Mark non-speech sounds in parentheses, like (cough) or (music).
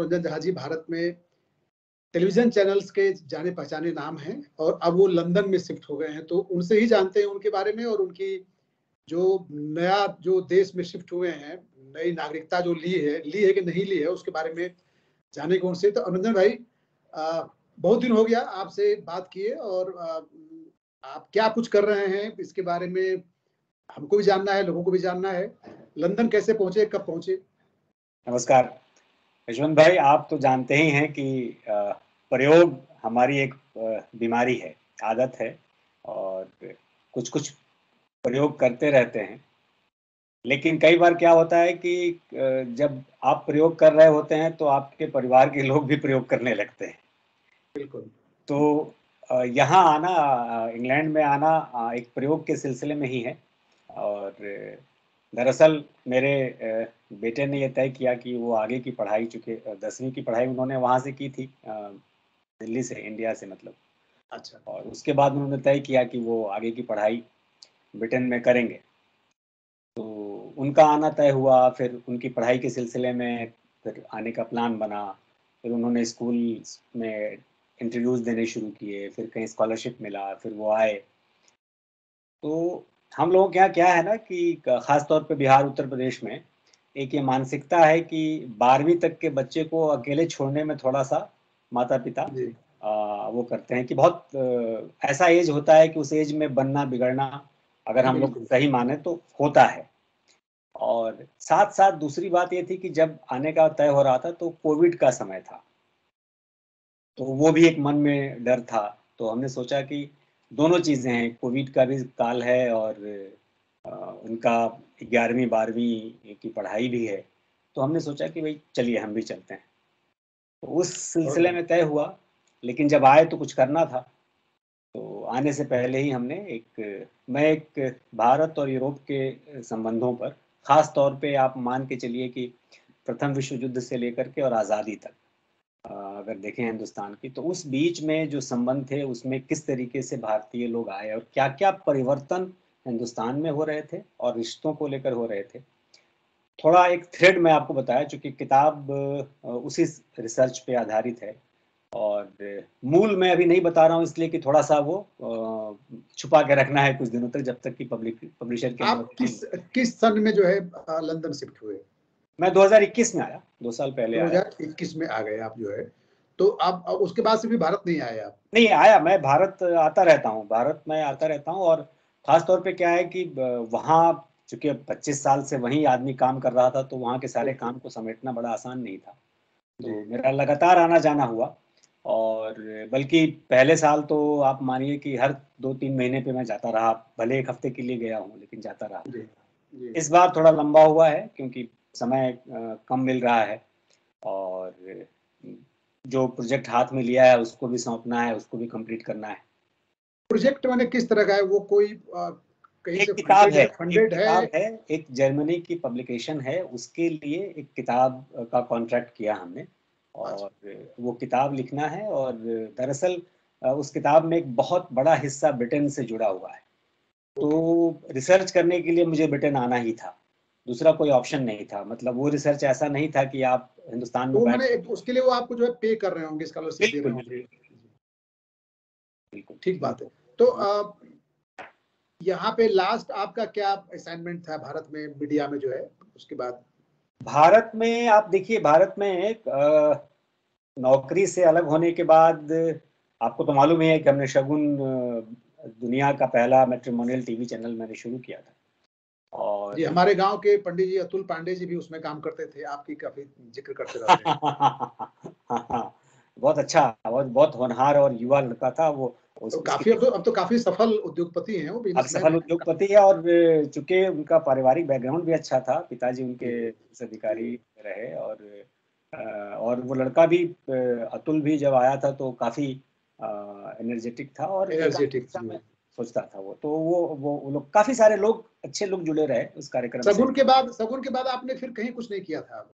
रंजन झा जी भारत में television channels के जाने पहचाने नाम हैं और अब वो लंदन में शिफ्ट हो गए हैं तो उनसे ही जानते हैं उनके बारे में और उनकी जो नया जो देश में शिफ्ट हुए हैं नई नागरिकता जो ली है ली है कि नहीं ली है उसके बारे में जाने को उनसे। तो अनुरंजन भाई आ, बहुत दिन हो गया आपसे बात किए और आ, आप क्या कुछ कर रहे हैं इसके बारे में हमको भी जानना है लोगों को भी जानना है। लंदन कैसे पहुँचे कब पहुँचे? नमस्कार। यशवंत भाई आप तो जानते ही हैं कि प्रयोग हमारी एक बीमारी है आदत है और कुछ कुछ प्रयोग करते रहते हैं। लेकिन कई बार क्या होता है कि जब आप प्रयोग कर रहे होते हैं तो आपके परिवार के लोग भी प्रयोग करने लगते हैं। बिल्कुल। तो यहाँ आना इंग्लैंड में आना एक प्रयोग के सिलसिले में ही है और दरअसल मेरे बेटे ने यह तय किया कि वो आगे की पढ़ाई चुके दसवीं की पढ़ाई उन्होंने वहाँ से की थी दिल्ली से इंडिया से मतलब। अच्छा। और उसके बाद उन्होंने तय किया कि वो आगे की पढ़ाई ब्रिटेन में करेंगे। तो उनका आना तय हुआ फिर उनकी पढ़ाई के सिलसिले में फिर आने का प्लान बना फिर उन्होंने स्कूल में इंटरव्यूज़ देने शुरू किए फिर कहीं स्कॉलरशिप मिला फिर वो आए। तो हम लोगों के यहाँ क्या है ना कि ख़ास तौर पे बिहार उत्तर प्रदेश में एक ये मानसिकता है कि बारहवीं तक के बच्चे को अकेले छोड़ने में थोड़ा सा माता पिता आ, वो करते हैं कि बहुत आ, ऐसा एज होता है कि उस एज में बनना बिगड़ना अगर हम लोग सही माने तो होता है। और साथ साथ दूसरी बात ये थी कि जब आने का तय हो रहा था तो कोविड का समय था। तो वो भी एक मन में डर था। तो हमने सोचा कि दोनों चीज़ें हैं। कोविड का भी काल है और उनका ग्यारहवीं बारहवीं की पढ़ाई भी है। तो हमने सोचा कि भाई चलिए हम भी चलते हैं। तो उस सिलसिले में तय हुआ लेकिन जब आए तो कुछ करना था। तो आने से पहले ही हमने एक मैं एक भारत और यूरोप के संबंधों पर ख़ास तौर पे आप मान के चलिए कि प्रथम विश्व युद्ध से लेकर के और आज़ादी तक अगर देखें हिंदुस्तान की तो उस बीच में जो संबंध थे उसमें किस तरीके से भारतीय लोग आए और क्या क्या परिवर्तन हिंदुस्तान में हो रहे थे और रिश्तों को लेकर हो रहे थे? थोड़ा एक थ्रेड मैं आपको बताया चूँकि किताब उसी रिसर्च पे आधारित है और मूल मैं अभी नहीं बता रहा हूँ इसलिए कि थोड़ा सा वो छुपा के रखना है कुछ दिनों तक जब तक कि पब्लिक पब्लिशर के आप किस किस सन में जो है लंदन शिफ्ट हुए? मैं 2021 में आया दो साल पहले 2021 में आ गए आप जो है। तो आप उसके बाद से भी भारत नहीं आए आप? नहीं आया मैं भारत आता रहता हूँ भारत में आता रहता हूँ और खास तौर पे क्या है कि वहाँ चूँकि 25 साल से वही आदमी काम कर रहा था तो वहाँ के सारे काम को समेटना बड़ा आसान नहीं था। तो मेरा लगातार आना जाना हुआ और बल्कि पहले साल तो आप मानिए कि हर दो तीन महीने पे मैं जाता रहा भले एक हफ़्ते के लिए गया हूँ लेकिन जाता रहा। इस बार थोड़ा लंबा हुआ है क्योंकि समय कम मिल रहा है और जो प्रोजेक्ट हाथ में लिया है उसको भी सौंपना है उसको भी कंप्लीट करना है। प्रोजेक्ट मैंने किस तरह का है? वो कोई कहीं एक किताब है फंडेड है, है एक जर्मनी की पब्लिकेशन है उसके लिए एक किताब का कॉन्ट्रैक्ट किया हमने और अच्छा। वो किताब लिखना है और दरअसल उस किताब में एक बहुत बड़ा हिस्सा ब्रिटेन से जुड़ा हुआ है। तो रिसर्च करने के लिए मुझे ब्रिटेन आना ही था। दूसरा कोई ऑप्शन नहीं था। मतलब वो रिसर्च ऐसा नहीं था कि आप हिंदुस्तान में मैंने उसके लिए वो आपको जो है पे कर रहे होंगे स्कॉलरशिप दे रहे होंगे। बिल्कुल। ठीक बात है। तो यहाँ पे लास्ट आपका क्या असाइनमेंट था भारत में मीडिया में जो है उसके बाद? भारत में आप देखिए भारत में एक नौकरी से अलग होने के बाद आपको तो मालूम ही है कि हमने शगुन दुनिया का पहला मेट्रोमोनियल टीवी चैनल मैंने शुरू किया था। और जी हमारे गाँव के पंडित जी अतुल पांडे जी भी उसमें काम करते थे। आपकी काफ़ी ज़िक्र करते रहते हैं। (laughs) बहुत अच्छा बहुत बहुत होनहार और युवा लड़का था वो। तो काफ़ी अब तो अब तो काफ़ी सफल उद्योगपति हैं वो अब सफल उद्योगपति है और चूँकि उनका पारिवारिक बैकग्राउंड भी अच्छा था पिताजी उनके अधिकारी रहे और और वो लड़का भी अतुल भी जब आया था तो काफ़ी एनर्जेटिक था और एनर्जेटिक सोचता था वो। तो वो वो, लोग काफ़ी सारे लोग अच्छे लोग जुड़े रहे उस कार्यक्रम सगुन के बाद सगुन के बाद आपने फिर कहीं कुछ नहीं किया था?